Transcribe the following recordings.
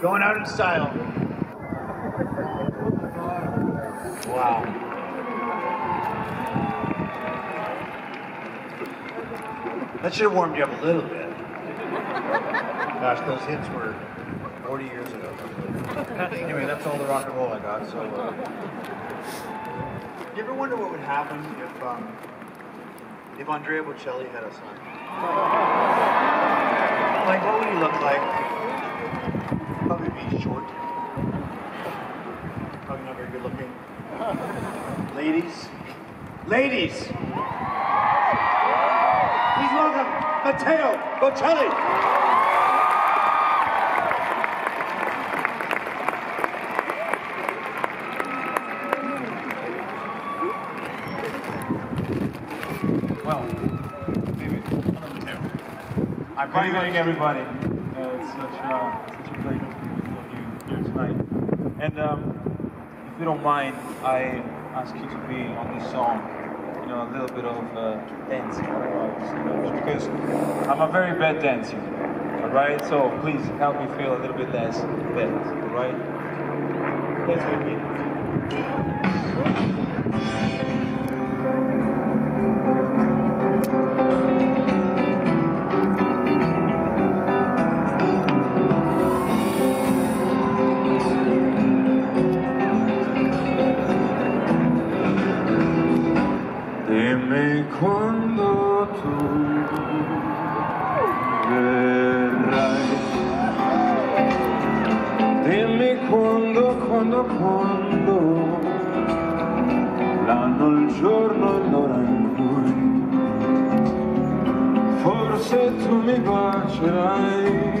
Going out in style. Wow. That should have warmed you up a little bit. Gosh, those hits were 40 years ago. anyway, that's all the rock and roll I got. So, uh, you ever wonder what would happen if um, if Andrea Bocelli had a son? Like, what would he look like? Short. Probably not very good looking. Ladies, ladies, please welcome Matteo Bocelli. Well, maybe another two. I'm Good evening, everybody. Uh, it's such, such a to be with you here tonight. And um, if you don't mind, I ask you to be on this song, you know, a little bit of uh, dancing, because I'm a very bad dancer, all right? So please help me feel a little bit less bad, all right? Dance with quando tu verrai. Dimmi quando, quando, quando. L'anno, il giorno e l'ora in cui forse tu mi bacerai.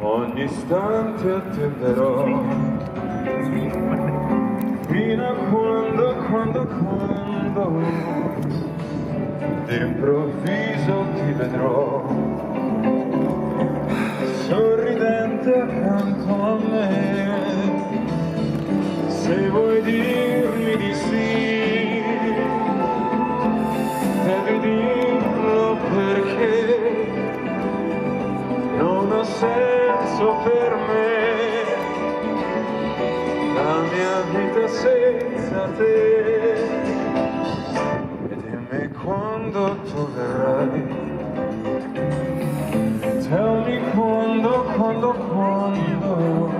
Ogni istante attenderò fino a quando, quando, quando d'improvviso ti vedrò. Sorridente accanto a me. Se vuoi dirmi di sì devi dirlo perché non ha senso per me. La mia vita senza te quando tu tell me quando, quando, quando.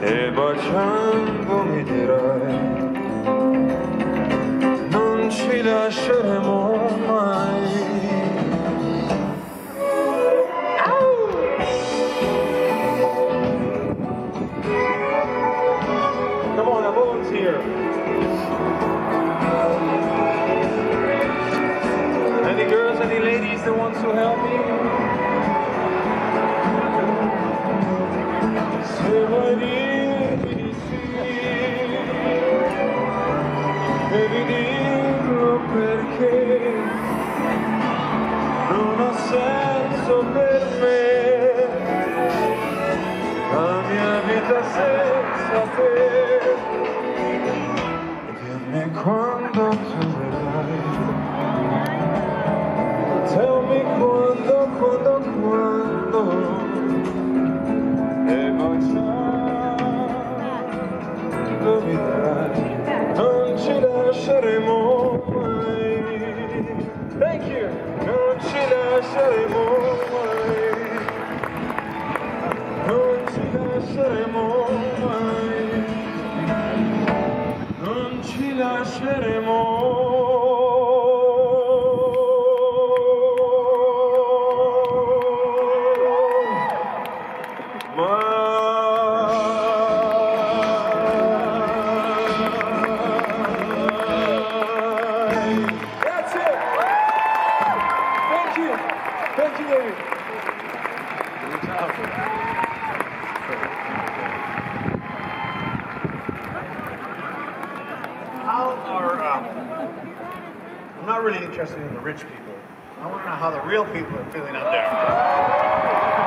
E baciando mi dirai. Non ci lasceremo devi dirlo perché non ha senso per me la mia vita senza te. Dimmi quando tu verrai. Tell me quando, quando, quando. Thank you. Non ci lasceremo mai non ci lasceremo mai, non ci lasceremo How are, um, I'm not really interested in the rich people. I want to know how the real people are feeling out there.